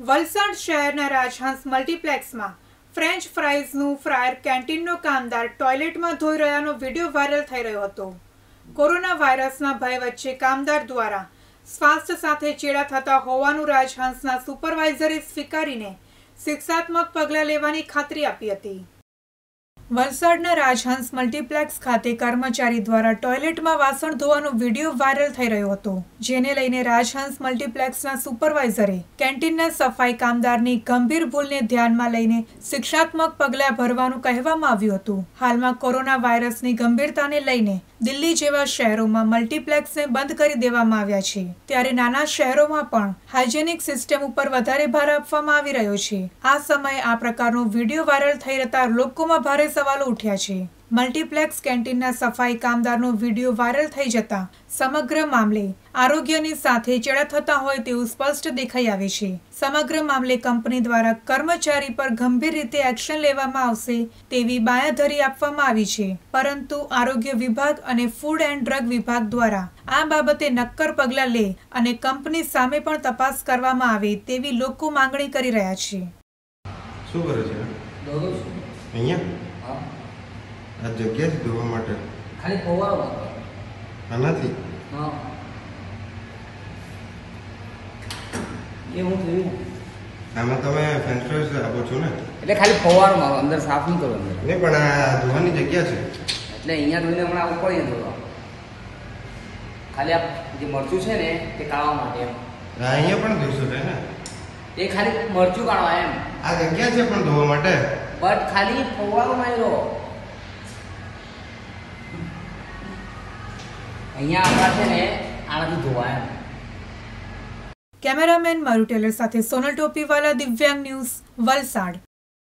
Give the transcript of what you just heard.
વલસાડ શહેરના રાજહંસ મલ્ટીપ્લેક્સમાં French ફ્રાઈઝનું fryer કેન્ટીનનો કામદાર ટોયલેટમાં ધોઈ રહ્યાનો વીડિયો વાયરલ થઈ રહ્યો હતો. કોરોના વાયરસના ભય વચ્ચે કામદાર દ્વારા સ્વાસ્થ્ય સાથે ચેડા થતા હોવાનું રાજહંસના સુપરવાઇઝરે સ્વીકારીને શિક્ષાત્મક પગલાં લેવાની ખાતરી આપી હતી. વલસાડના રાજહંસ મલ્ટીપ્લેક્સ ખાતે કર્મચારી દ્વારા ટોયલેટમાં વાસણ ધોવાનો વીડિયો વાયરલ થઈ રહ્યો હતો, જેને લઈને રાજહંસ મલ્ટીપ્લેક્સના સુપરવાઇઝરે કેન્ટીનના સફાઈ કામદારની ગંભીર ભૂલને ધ્યાનમાં લઈને શિક્ષાત્મક પગલાં ભરવાનું કહેવામાં આવ્યું હતું. હાલમાં કોરોના વાયરસની ગંભીરતાને લઈને દિલ્હી જેવા શહેરોમાં મલ્ટીપ્લેક્સને બંધ કરી દેવામાં આવ્યા છે. ત્યારે નાના શહેરોમાં પણ હાઇજેનિક સિસ્ટમ ઉપર વધારે ભાર આપવામાં આવી રહ્યો છે. આ સમયે આ પ્રકારનો વીડિયો વાયરલ થઈ રહેતા લોકોમાં ભારે સવાલો ઉઠ્યા છે. મલ્ટીપ્લેક્સ કેન્ટીનના સફાઈ કામદારનો વીડિયો વાયરલ થઈ જતા સમગ્ર મામલે આરોગ્યની સાથે ચેડા થતા હોય તેવું સ્પષ્ટ દેખાઈ આવે છે. સમગ્ર મામલે કંપની દ્વારા કર્મચારી પર ગંભીર રીતે એક્શન લેવામાં આવશે તેવી બાયાધરી આપવામાં આવી છે. પરંતુ આરોગ્ય વિભાગ અને ફૂડ એન્ડ ડ્રગ વિભાગ દ્વારા આ બાબતે નક્કર પગલાં લે અને કંપની સામે પણ તપાસ કરવામાં આવે તેવી લોકો માંગણી કરી રહ્યા છે. શું કરે છે? અહીંયા? હા. આ ધોવા માટે. ખાલી ફવારો આનાથી? હા. એ હું થયું આમાં તમે ફ્રેન્ચ આપો છો ને? એટલે ખાલી ફવારો મારો અંદર સાફ નહીં કરો અંદર. નહીં પણ આ ધોવાની જગ્યા છે. એટલે અહીંયા ધોઈને હમણાં આવું અહીંયા ધોવા ખાલી આ જે મરચું છે ને તે કાવા માટે એમ. અહીંયા પણ ધોઈ શકાય ને? એ ખાલી મરચું કાઢવા એમ. આ જગ્યા છે પણ ધોવા માટે? બટ ખાલી ફવારો માર્યો. કેમેરામેન મારુ ટેલર સાથે સોનલ ટોપીવાલા દિવ્યાંગ ન્યૂઝ વલસાડ.